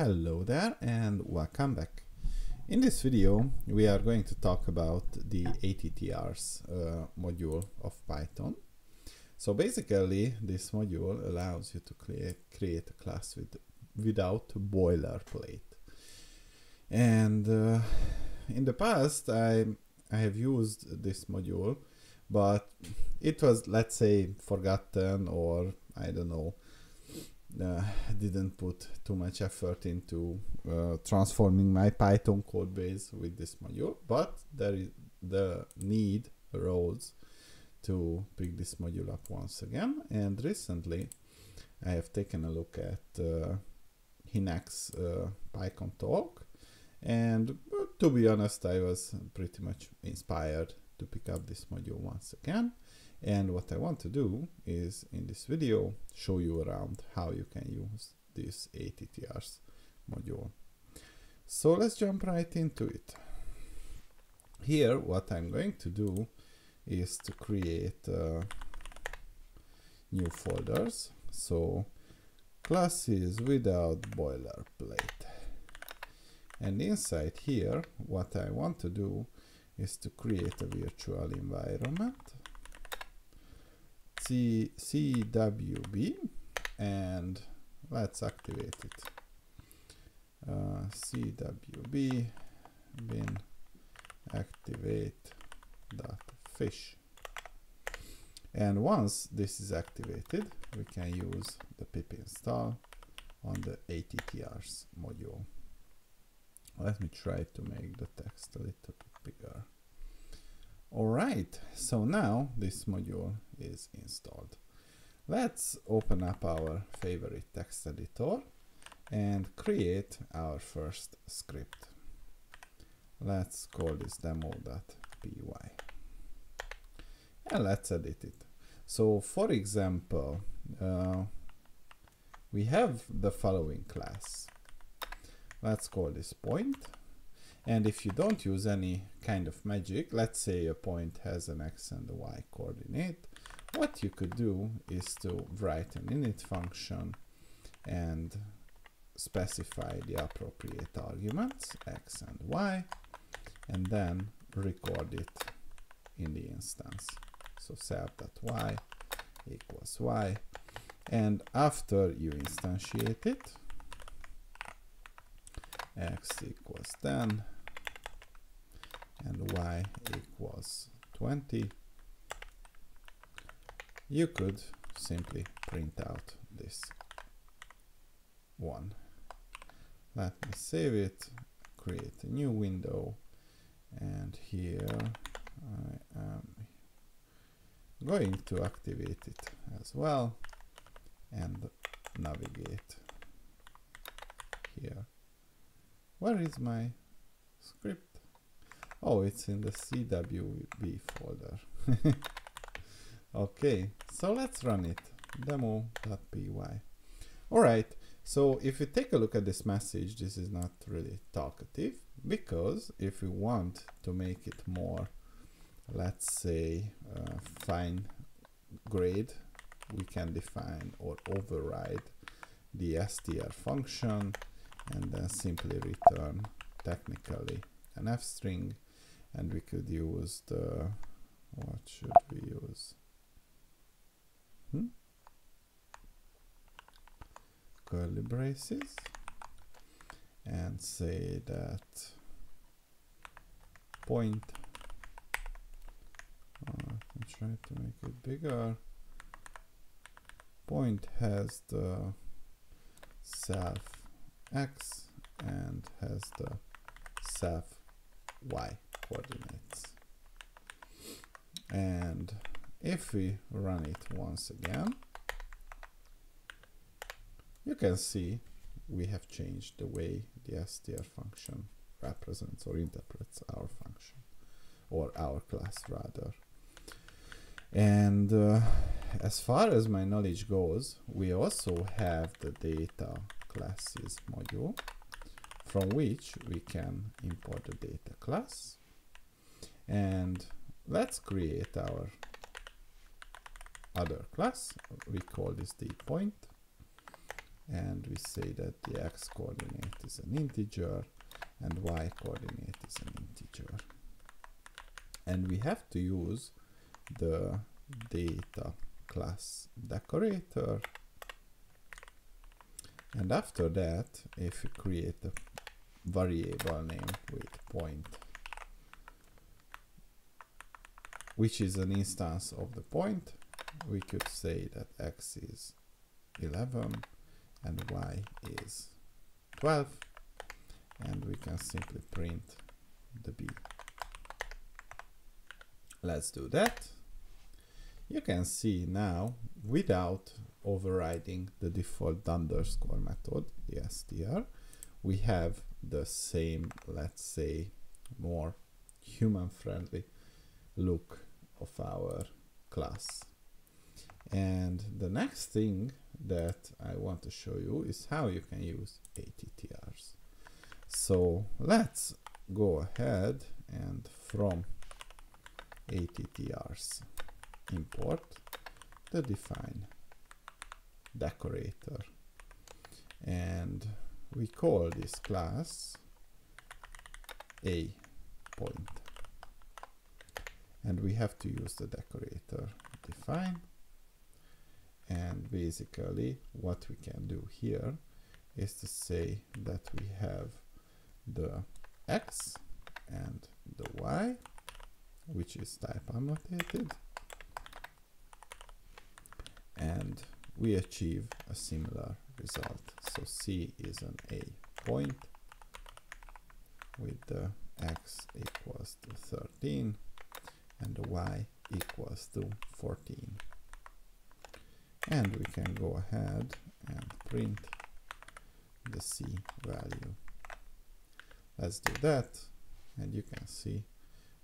Hello there and welcome back. In this video we are going to talk about the ATTRs uh, module of Python. So basically this module allows you to create, create a class with, without boilerplate. And uh, in the past I, I have used this module but it was let's say forgotten or I don't know uh, didn't put too much effort into uh, transforming my Python code base with this module, but there is the need arose to pick this module up once again. And recently, I have taken a look at uh, Hynek's uh, PyCon talk, and uh, to be honest, I was pretty much inspired to pick up this module once again. And what I want to do is in this video show you around how you can use this ATTRs module. So let's jump right into it. Here what I'm going to do is to create uh, new folders. So classes without boilerplate. And inside here what I want to do is to create a virtual environment CWB and let's activate it. Uh, CWB bin activate dot fish. And once this is activated, we can use the pip install on the ATTRs module. Let me try to make the text a little bit bigger. Alright, so now this module is installed. Let's open up our favorite text editor and create our first script. Let's call this demo.py and let's edit it. So for example, uh, we have the following class. Let's call this point and if you don't use any kind of magic, let's say a point has an x and a y coordinate, what you could do is to write an init function and specify the appropriate arguments, x and y, and then record it in the instance. So self.y equals y, and after you instantiate it, x equals 10, and y equals 20, you could simply print out this one. Let me save it, create a new window, and here I am going to activate it as well and navigate here. Where is my script? Oh, it's in the CWB folder. okay, so let's run it. demo.py. Alright, so if you take a look at this message, this is not really talkative because if we want to make it more, let's say, uh, fine grade, we can define or override the str function simply return technically an f string and we could use the what should we use? Hmm? curly braces and say that point. Uh, I'm trying to make it bigger. Point has the self x has the self y coordinates. And if we run it once again, you can see we have changed the way the str function represents or interprets our function or our class rather. And uh, as far as my knowledge goes, we also have the data classes module from which we can import the data class. And let's create our other class. We call this the point. And we say that the x coordinate is an integer and y coordinate is an integer. And we have to use the data class decorator. And after that if we create a variable name with point which is an instance of the point we could say that x is 11 and y is 12 and we can simply print the b. Let's do that. You can see now without overriding the default underscore method, the str, we have the same, let's say, more human-friendly look of our class. And the next thing that I want to show you is how you can use ATTRs. So let's go ahead and from ATTRs import the define decorator we call this class a point. And we have to use the decorator define. And basically what we can do here is to say that we have the x and the y which is type annotated. And we achieve a similar result so c is an a point with the x equals to 13 and the y equals to 14 and we can go ahead and print the C value. Let's do that and you can see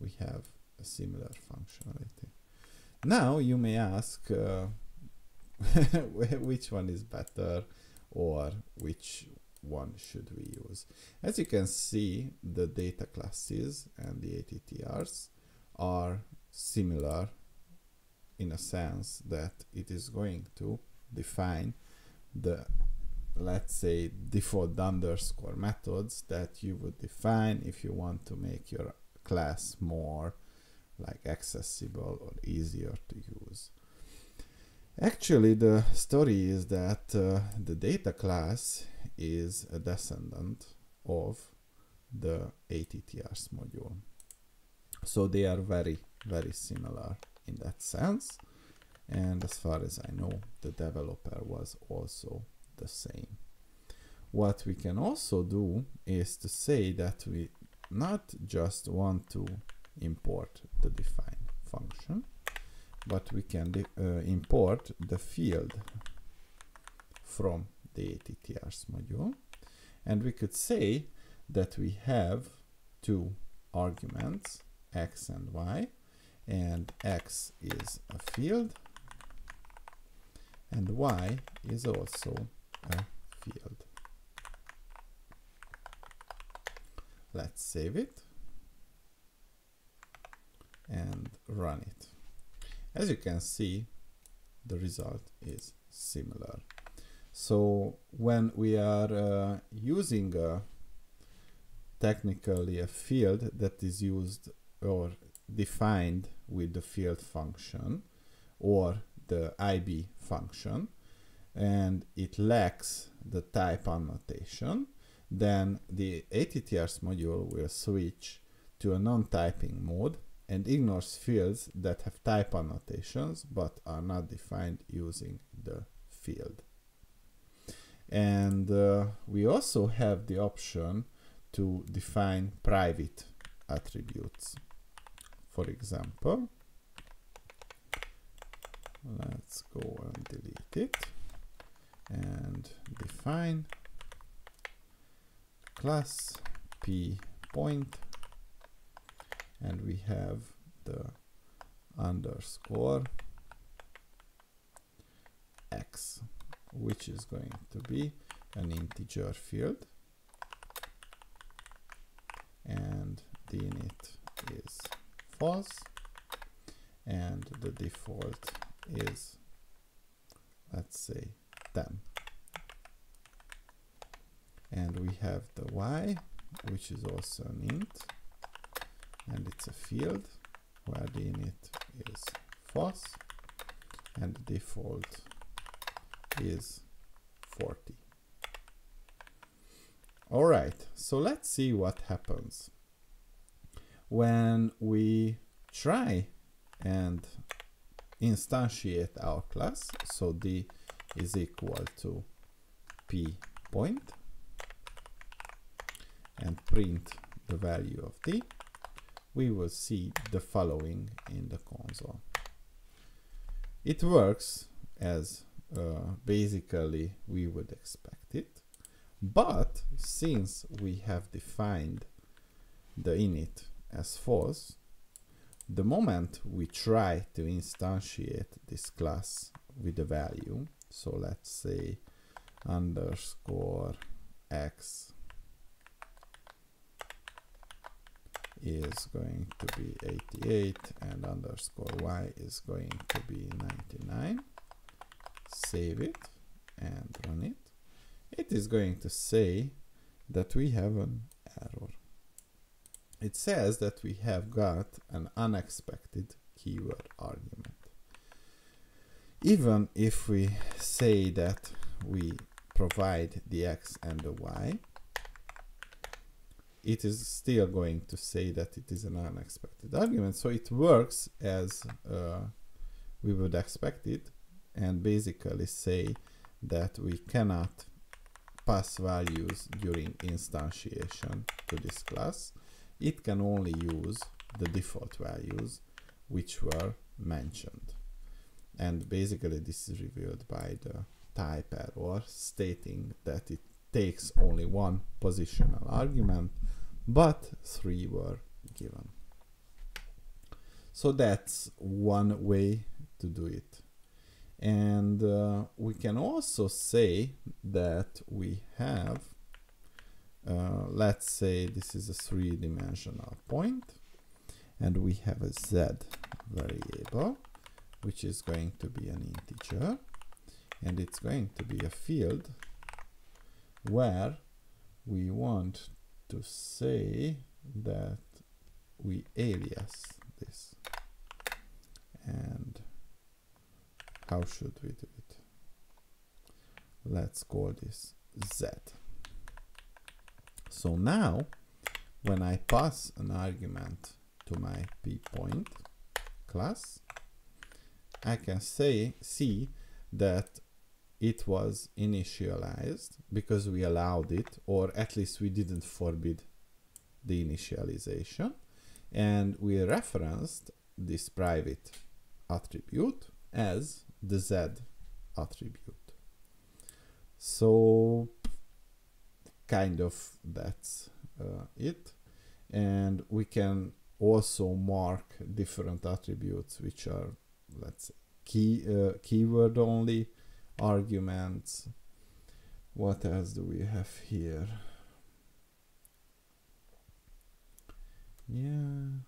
we have a similar functionality. Now you may ask uh, which one is better or which one should we use. As you can see the data classes and the ATTRs are similar in a sense that it is going to define the let's say default underscore methods that you would define if you want to make your class more like accessible or easier to use. Actually, the story is that uh, the data class is a descendant of the ATTRs module. So they are very, very similar in that sense. And as far as I know, the developer was also the same. What we can also do is to say that we not just want to import the define function, but we can uh, import the field from the ATTRs module. And we could say that we have two arguments, x and y, and x is a field and y is also a field. Let's save it and run it. As you can see, the result is similar. So when we are uh, using a, technically a field that is used or defined with the field function or the IB function and it lacks the type annotation, then the ATTRs module will switch to a non-typing mode and ignores fields that have type annotations but are not defined using the field. And uh, we also have the option to define private attributes. For example, let's go and delete it and define class p point and we have the underscore x which is going to be an integer field. And the init is false. And the default is let's say 10 and we have the y which is also an int and it's a field where the init is false and the default is 40 all right so let's see what happens when we try and instantiate our class. So d is equal to p point and print the value of d, we will see the following in the console. It works as uh, basically we would expect it, but since we have defined the init as false, the moment we try to instantiate this class with a value, so let's say underscore x is going to be 88 and underscore y is going to be 99 save it and run it. It is going to say that we have an error. It says that we have got an unexpected keyword argument. Even if we say that we provide the x and the y it is still going to say that it is an unexpected argument. So it works as uh, we would expect it and basically say that we cannot pass values during instantiation to this class. It can only use the default values which were mentioned. And basically this is revealed by the type error stating that it takes only one positional argument, but three were given. So that's one way to do it. And uh, we can also say that we have, uh, let's say this is a three-dimensional point, and we have a z variable, which is going to be an integer, and it's going to be a field where we want to say that we alias this. And how should we do it? Let's call this z. So now when I pass an argument to my p point class I can say see that it was initialized because we allowed it, or at least we didn't forbid the initialization. And we referenced this private attribute as the Z attribute. So kind of that's uh, it. And we can also mark different attributes which are, let's say, key uh, keyword only arguments. What else do we have here? Yeah.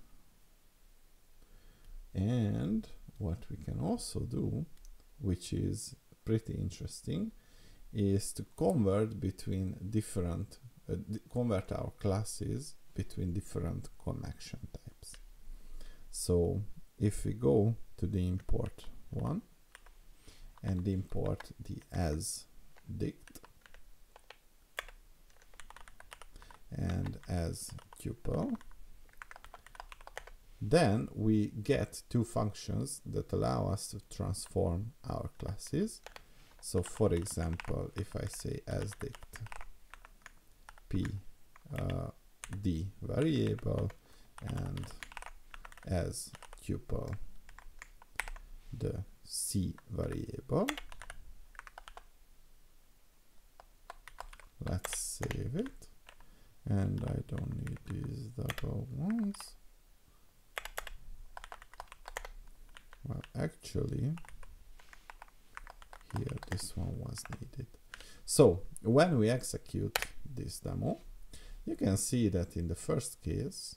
And what we can also do, which is pretty interesting, is to convert between different, uh, convert our classes between different connection types. So if we go to the import one, and import the as dict. And as tuple. Then we get two functions that allow us to transform our classes. So for example if I say as dict p uh, d variable and as tuple the c variable. Let's save it. And I don't need these double ones. Well, actually, here this one was needed. So when we execute this demo, you can see that in the first case,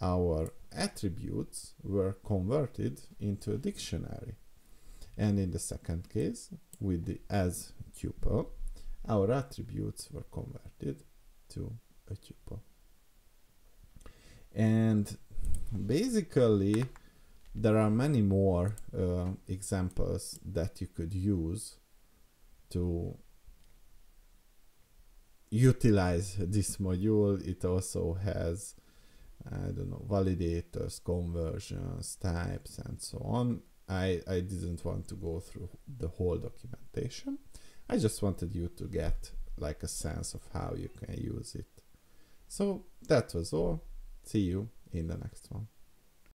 our attributes were converted into a dictionary. And in the second case, with the as tuple, our attributes were converted to a tuple. And basically, there are many more uh, examples that you could use to utilize this module. It also has, I don't know, validators, conversions, types, and so on. I, I didn't want to go through the whole documentation. I just wanted you to get like a sense of how you can use it. So that was all. See you in the next one